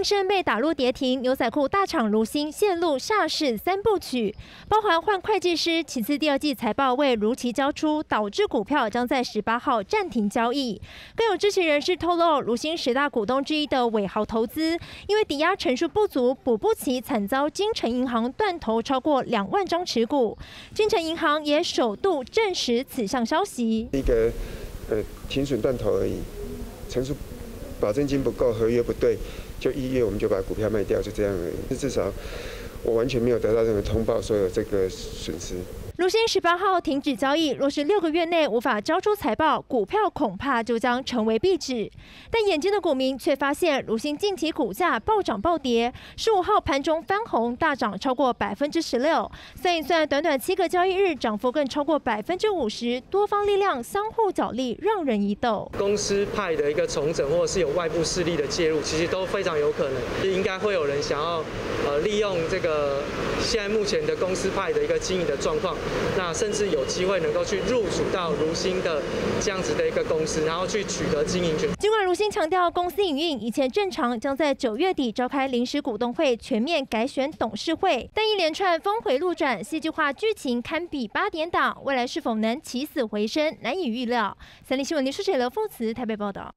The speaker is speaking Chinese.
应声被打入跌停，牛仔裤大厂如新陷入下市三部曲，包含换会计师，其次第二季财报未如期交出，导致股票将在十八号暂停交易。更有知情人士透露，如新十大股东之一的伟豪投资，因为抵押成数不足，补不齐，惨遭金城银行断头超过两万张持股。金城银行也首度证实此项消息。一个呃停损断头而已，成数。保证金不够，合约不对，就一月我们就把股票卖掉，就这样而已。至少我完全没有得到任何通报，说有这个损失。如新十八号停止交易，若是六个月内无法交出财报，股票恐怕就将成为壁纸。但眼尖的股民却发现，如新近期股价暴涨暴跌，十五号盘中翻红，大涨超过百分之十六。算一算，短短七个交易日，涨幅更超过百分之五十。多方力量相互角力，让人疑窦。公司派的一个重整，或者是有外部势力的介入，其实都非常有可能。应该会有人想要呃利用这个现在目前的公司派的一个经营的状况。那甚至有机会能够去入主到如新的这样子的一个公司，然后去取得经营权。尽管如新强调公司营运一切正常，将在九月底召开临时股东会，全面改选董事会，但一连串峰回路转，戏剧化剧情堪比八点档，未来是否能起死回生，难以预料。三立新闻林书水刘凤慈台北报道。